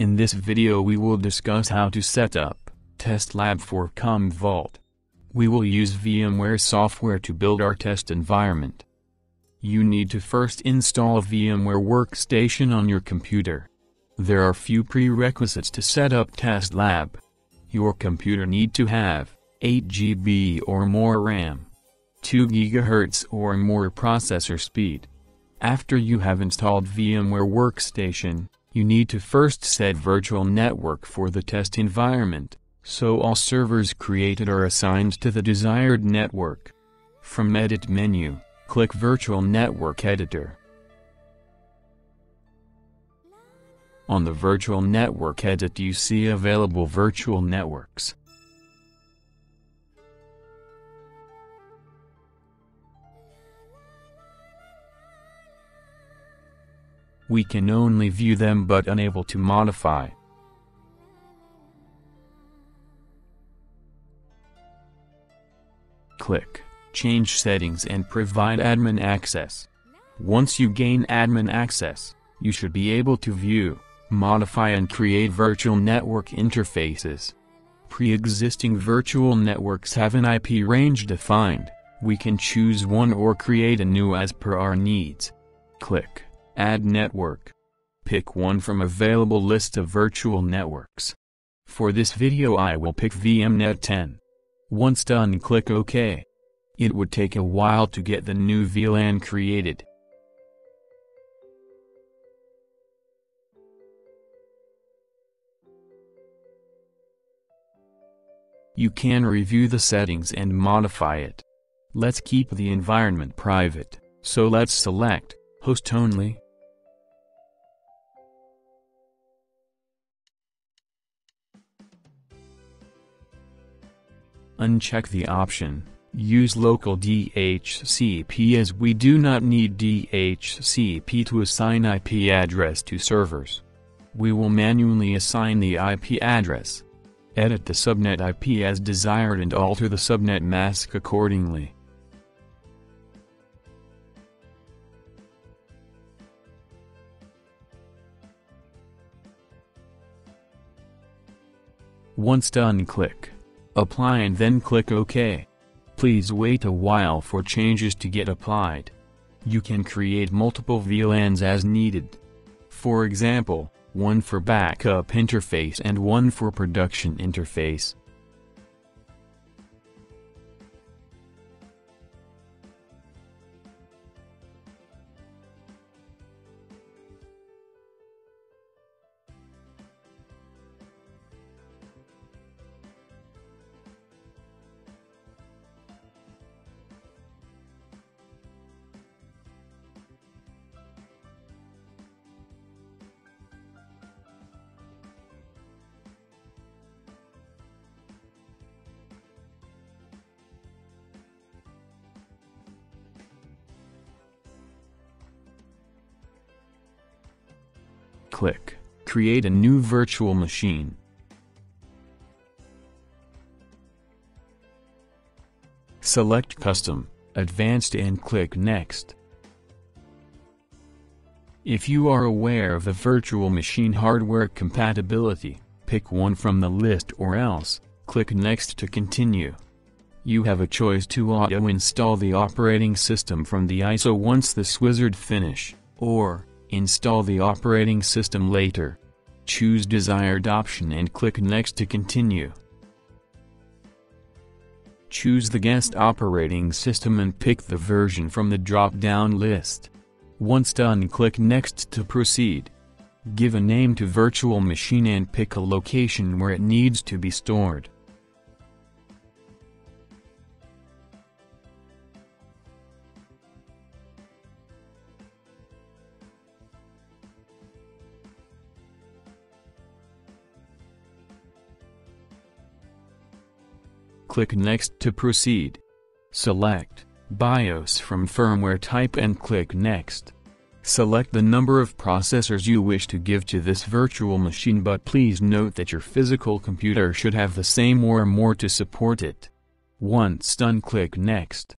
In this video we will discuss how to set up test lab for Commvault. We will use VMware software to build our test environment. You need to first install VMware workstation on your computer. There are few prerequisites to set up test lab. Your computer need to have 8 GB or more RAM, 2 GHz or more processor speed. After you have installed VMware Workstation, you need to first set virtual network for the test environment, so all servers created are assigned to the desired network. From Edit menu, click Virtual Network Editor. On the Virtual Network Edit you see available virtual networks. We can only view them but unable to modify. Click Change Settings and provide admin access. Once you gain admin access, you should be able to view, modify and create virtual network interfaces. Pre-existing virtual networks have an IP range defined, we can choose one or create a new as per our needs. Click Add network. Pick one from available list of virtual networks. For this video I will pick VMnet 10. Once done click OK. It would take a while to get the new VLAN created. You can review the settings and modify it. Let's keep the environment private, so let's select, host only, uncheck the option, use local DHCP as we do not need DHCP to assign IP address to servers. We will manually assign the IP address. Edit the subnet IP as desired and alter the subnet mask accordingly. Once done click Apply and then click OK. Please wait a while for changes to get applied. You can create multiple VLANs as needed. For example, one for backup interface and one for production interface. Click Create a new virtual machine. Select Custom, Advanced and click Next. If you are aware of the virtual machine hardware compatibility, pick one from the list or else, click Next to continue. You have a choice to auto-install the operating system from the ISO once the wizard finish, or, Install the operating system later. Choose desired option and click Next to continue. Choose the guest operating system and pick the version from the drop-down list. Once done click Next to proceed. Give a name to virtual machine and pick a location where it needs to be stored. Click Next to proceed. Select BIOS from firmware type and click Next. Select the number of processors you wish to give to this virtual machine but please note that your physical computer should have the same or more to support it. Once done click Next.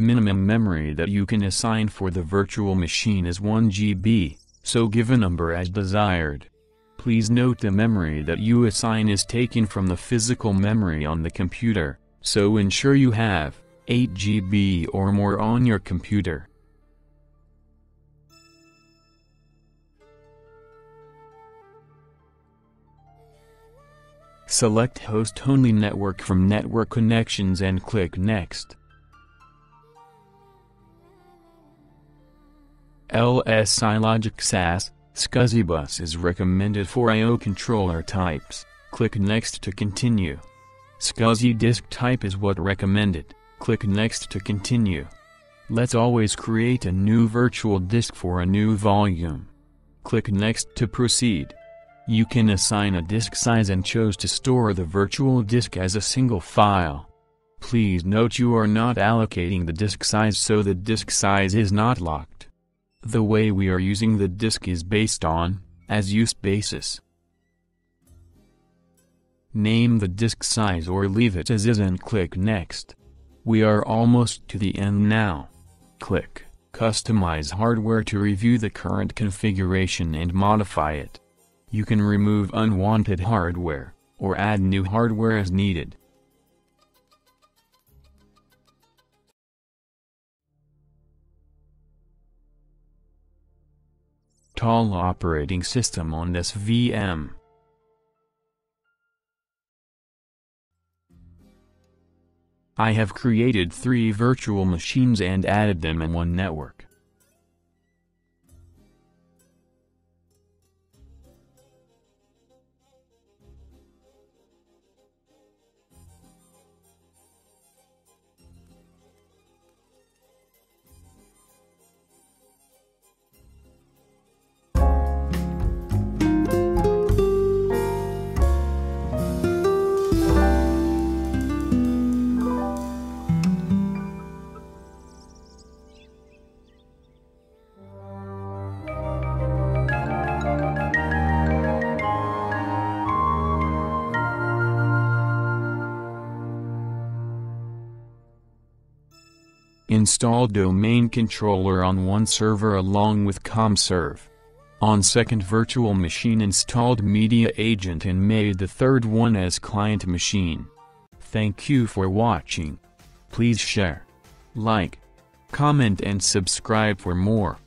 Minimum memory that you can assign for the virtual machine is 1 GB. so give a number as desired. Please note the memory that you assign is taken from the physical memory on the computer, so ensure you have 8 GB or more on your computer. Select Host Only Network from Network Connections and click Next. LSI Logic SAS, SCSI bus is recommended for I.O. controller types, click Next to continue. SCSI disk type is what recommended, click Next to continue. Let's always create a new virtual disk for a new volume. Click Next to proceed. You can assign a disk size and choose to store the virtual disk as a single file. Please note you are not allocating the disk size so the disk size is not locked. The way we are using the disk is based on, as use basis. Name the disk size or leave it as is and click Next. We are almost to the end now. Click Customize hardware to review the current configuration and modify it. You can remove unwanted hardware, or add new hardware as needed. Tall operating system on this VM. I have created three virtual machines and added them in one network. Install domain controller on one server along with CommServe. On second virtual machine installed Media Agent and made the third one as client machine. Thank you for watching. Please share, like, comment and subscribe for more.